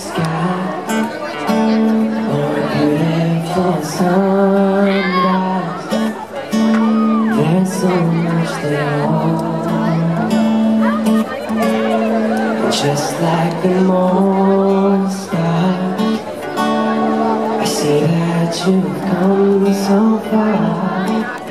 sky Or a beautiful sunrise There's so much they want Just like the morning sky I see that you've come so far.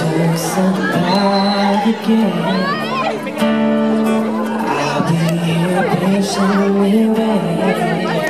takes a dive again I'll be here patiently waiting.